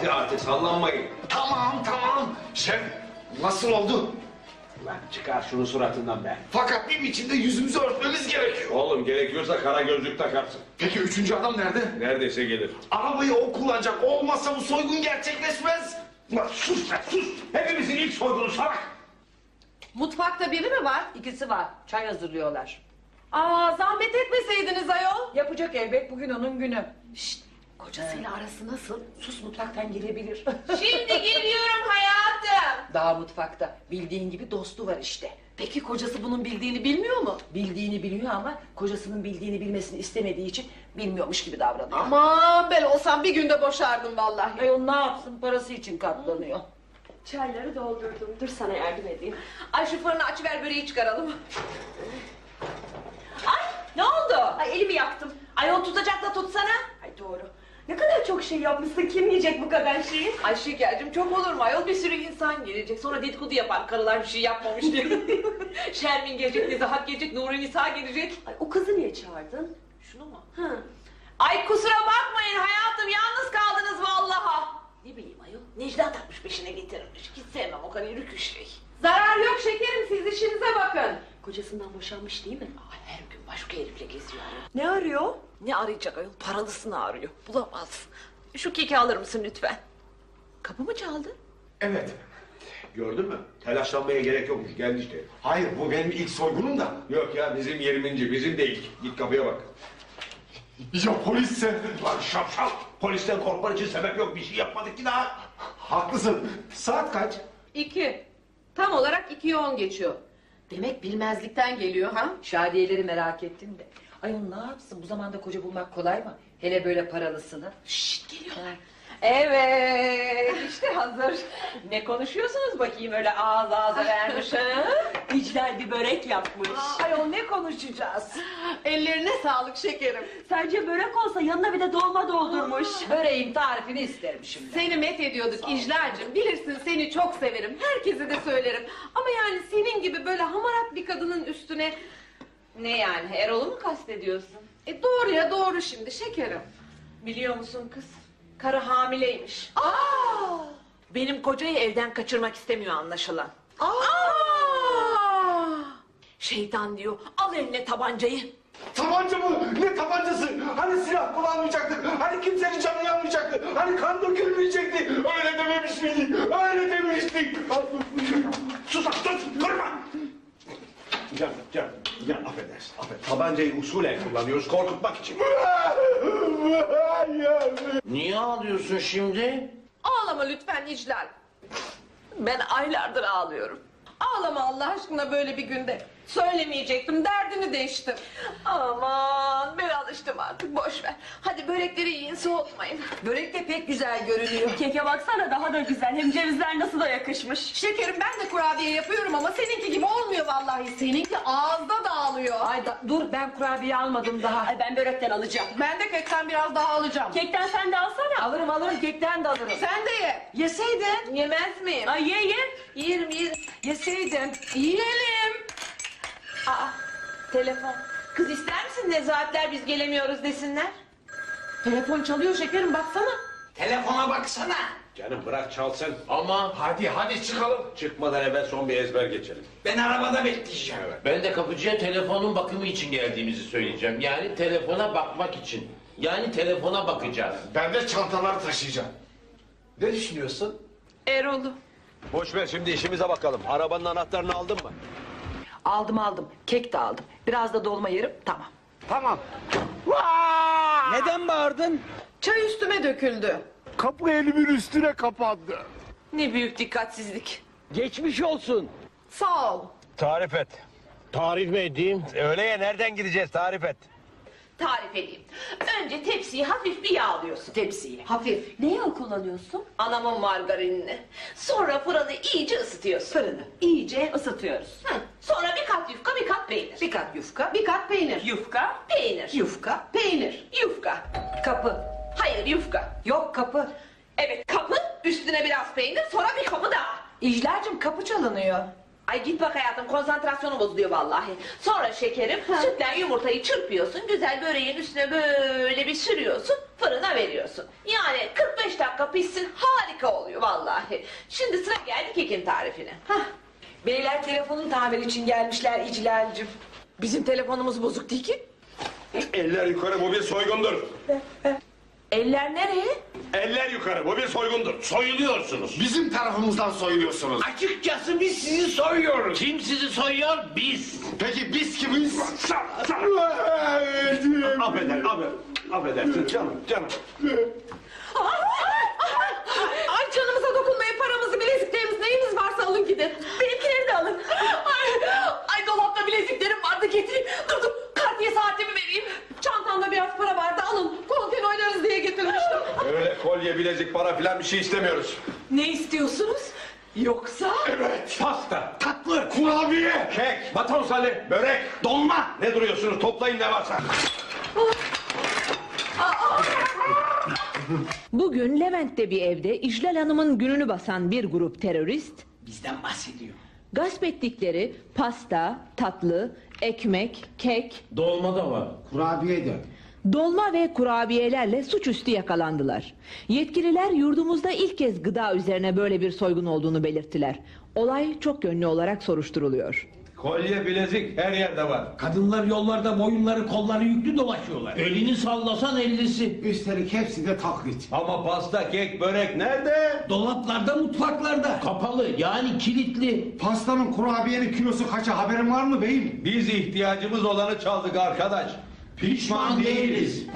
Hadi artık sallanmayın. Tamam tamam. Şef nasıl oldu? Lan çıkar şunu suratından be. Fakat bir biçimde yüzümüzü örtmemiz gerekiyor. Oğlum gerekiyorsa kara gözlük takarsın. Peki üçüncü adam nerede? Neredeyse gelir. Arabayı o kullanacak. Olmazsa bu soygun gerçekleşmez. Lan sus be sus. Hepimizin ilk soygunu salak. Mutfakta biri mi var? İkisi var. Çay hazırlıyorlar. Aa zahmet etmeseydiniz ayol. Yapacak elbet bugün onun günü. Şşt! Kocasıyla arası nasıl? Sus mutfaktan girebilir. Şimdi geliyorum hayatım. Daha mutfakta. Bildiğin gibi dostu var işte. Peki kocası bunun bildiğini bilmiyor mu? Bildiğini biliyor ama kocasının bildiğini bilmesini istemediği için bilmiyormuş gibi davranıyor. Aman ben olsam bir günde boşardım vallahi. Ayol ne yapsın parası için katlanıyor. Çayları doldurdum. Dur sana yardım edeyim. Ay şu fırını açıver böreği çıkaralım. Ay ne oldu? Ay elimi yaktım. Ayol tutacak da tutsana. Ay doğru. Ne kadar çok şey yapmışsın. Kim yiyecek bu kadar şeyi? Ay şekercim çok olur mu ayol bir sürü insan gelecek. Sonra dedikodu yapar karılar bir şey yapmamış diye. Şermin gelecek, Nezahat gelecek, Nuri Nisa gelecek. Ay o kızı niye çağırdın? Şunu mu? Hı. Ay kusura bakmayın hayatım yalnız kaldınız vallaha. Ne bileyim ayol Necla takmış peşine getirilmiş. Hiç sevmem o kadar rüküş şey. Zarar yok şekerim siz işinize bakın. Kocasından boşanmış değil mi? Aa, her gün başka herifle geziyor. Ne arıyor? Ne arayacak ayol paralısını arıyor. Bulamaz. Şu keki alır mısın lütfen? Kapı mı çaldı? Evet. Gördün mü? Telaşlanmaya gerek yokmuş. Geldi işte. Hayır bu benim ilk soygunum da. Yok ya bizim yeriminci. Bizim de ilk. Git kapıya bak. Ya polisse? Lan şapşal. Polisten korkman için sebep yok. Bir şey yapmadık ki daha. Haklısın. Saat kaç? İki. Tam olarak ikiye on geçiyor. Demek bilmezlikten geliyor ha? Şadiyeleri merak ettim de. Ayol ne yapsın bu zamanda koca bulmak kolay mı? Hele böyle paralısını. Şşt geliyorlar. Evet işte hazır. Ne konuşuyorsunuz bakayım öyle ağız ağza vermiş ha? İclal bir börek yapmış. Ayol ne konuşacağız? Ellerine sağlık şekerim. Sence börek olsa yanına bir de dolma doldurmuş. Böreğin tarifini isterim şimdi. Seni met ediyorduk İclal'cim. Bilirsin seni çok severim. Herkese de söylerim. Ama yani senin gibi böyle hamarat bir kadının üstüne... Ne yani Erol'u mu kastediyorsun? E doğru ya doğru şimdi şekerim. Biliyor musun kız? Karı hamileymiş. Aa! Benim kocayı evden kaçırmak istemiyor anlaşılan. Aa! Şeytan diyor al eline tabancayı. Tabanca mı? Ne tabancası? Hani silah kullanmayacaktık? Hani kimsenin canı yanmayacaktı? Hani kan dökülmeyecekti? Öyle dememiş miydik? Öyle demiştik. Sus lan sus. Durma. Can, can, affedersin. Affedersin. Tabancayı usulen kullanıyoruz korkutmak için. Niye ağlıyorsun şimdi? Ağlama lütfen İclal. Ben aylardır ağlıyorum. Ağlama Allah aşkına böyle bir günde. Söylemeyecektim, derdini değiştim. Aman ben alıştım artık, boş ver. Hadi börekleri yiyin, soğutmayın. Börek de pek güzel görünüyor. Keke baksana daha da güzel. Hem cevizler nasıl da yakışmış. Şekerim ben de kurabiye yapıyorum ama seninki gibi olmuyor vallahi. Seninki ağızda dağılıyor. Ay da, dur ben kurabiye almadım daha. Ay ben börekten alacağım. Ben de kekten biraz daha alacağım. Kekten sen de alsana. Alırım alırım kekten de alırım. Sen de ye. Yeseydin. Yemez miyim? Ay ye ye. Yerim yerim. Yeseydin. Yiyelim. Aa, telefon. Kız ister misin nezahatler biz gelemiyoruz desinler? Telefon çalıyor şekerim baksana. Telefona baksana. Canım bırak çalsın. Ama Hadi hadi çıkalım. Çıkmadan evvel son bir ezber geçelim. ben arabada bekleyeceğim. Evet. Ben de kapıcıya telefonun bakımı için geldiğimizi söyleyeceğim. Yani telefona bakmak için. Yani telefona bakacağız. Ben de çantaları taşıyacağım. Ne düşünüyorsun? Erol'u. Boş ver şimdi işimize bakalım. Arabanın anahtarını aldın mı? Aldım aldım. Kek de aldım. Biraz da dolma yerim. Tamam. Tamam. Neden bağırdın? Çay üstüme döküldü. Kapı elimin üstüne kapandı. Ne büyük dikkatsizlik. Geçmiş olsun. Sağ ol. Tarif et. Tarif mi edeyim? Öyle ya nereden gideceğiz tarif et. Tarif edeyim. Önce tepsiyi hafif bir yağlıyorsun. Tepsiyi. Hafif. Ne yağ kullanıyorsun? Anamın margarinini. Sonra fırını iyice ısıtıyorsun. Fırını iyice ısıtıyoruz. Hı. Sonra bir kat yufka, bir kat peynir. Bir kat yufka, Bir kat peynir. Yufka. Peynir. yufka, Peynir. Yufka. kapı. Hayır yufka. Yok kapı. Evet kapı, üstüne biraz peynir, sonra bir kapı daha. İclal'cim kapı çalınıyor. Ay git bak hayatım konsantrasyonu bozuluyor vallahi. Sonra şekerim sütle yumurtayı çırpıyorsun. Güzel böreğin üstüne böyle bir sürüyorsun. Fırına veriyorsun. Yani 45 dakika pişsin harika oluyor vallahi. Şimdi sıra geldi kekin tarifine. Hah. Beyler telefonun tamir için gelmişler İclal'cim. Bizim telefonumuz bozuk değil ki. Eller yukarı bu bir soygundur. Eller nereye? Eller yukarı bu bir soygundur. Soyuluyorsunuz. Bizim tarafımızdan soyuluyorsunuz. Açıkçası biz sizi soyuyoruz. Kim sizi soyuyor? Biz. Peki biz kimiz? Affeder, affeder. Affedersin canım, canım. Kolye, bilezik, para filan bir şey istemiyoruz. Ne istiyorsunuz? Yoksa? Pasta, tatlı, Kurabiye. kek, baton sali, börek, dolma. Ne duruyorsunuz? Toplayın ne varsa. Bugün Levent'te bir evde İclal Hanım'ın gününü basan bir grup terörist Bizden bahsediyor. gasp ettikleri pasta, tatlı, ekmek, kek, Dolma da var. Kurabiye de. Dolma ve kurabiyelerle suçüstü yakalandılar. Yetkililer yurdumuzda ilk kez gıda üzerine böyle bir soygun olduğunu belirttiler. Olay çok yönlü olarak soruşturuluyor. Kolye, bilezik her yerde var. Kadınlar yollarda boyunları kolları yüklü dolaşıyorlar. Elini sallasan ellisi. Üstelik hepsi de taklit. Ama pasta, kek, börek nerede? Dolaplarda, mutfaklarda. Kapalı yani kilitli. Pastanın kurabiyenin kilosu kaça haberin var mı beyim? Biz ihtiyacımız olanı çaldık arkadaş. Pişman değiliz.